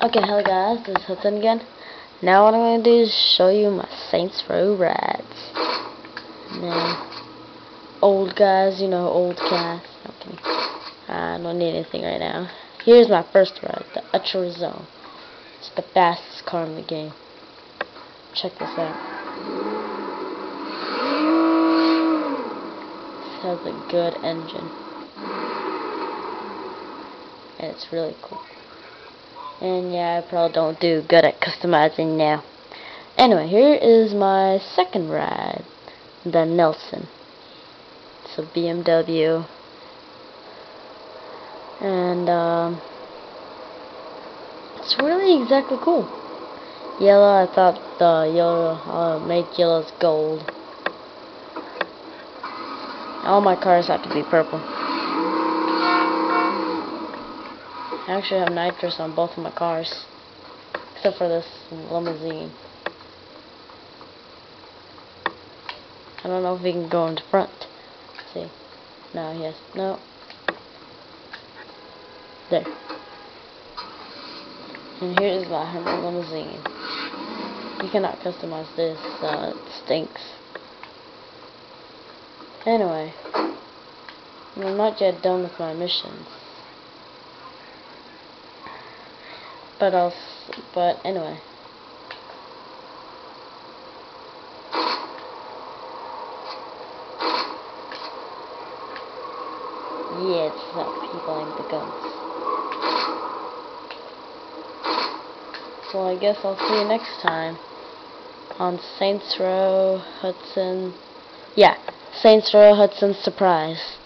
Okay, hello guys, this is Hudson again. Now what I'm going to do is show you my Saints Row rides. Now, old guys, you know, old cast. Okay. I don't need anything right now. Here's my first ride, the Attrazione. It's the fastest car in the game. Check this out. This has a good engine. And it's really cool. And yeah, I probably don't do good at customizing now. Anyway, here is my second ride. The Nelson. It's a BMW. And, um, it's really exactly cool. Yellow, I thought the yellow, uh, make yellows gold. All my cars have to be purple. I actually have nitrous on both of my cars. Except for this limousine. I don't know if we can go in the front. Let's see. No, yes. No. There. And here is my Hummer limousine. You cannot customize this, uh, it stinks. Anyway. I'm not yet done with my missions. But I'll, but anyway. Yeah, it's not people aim the guns. Well, I guess I'll see you next time on Saints Row Hudson. Yeah, Saints Row Hudson Surprise.